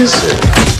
kiss it.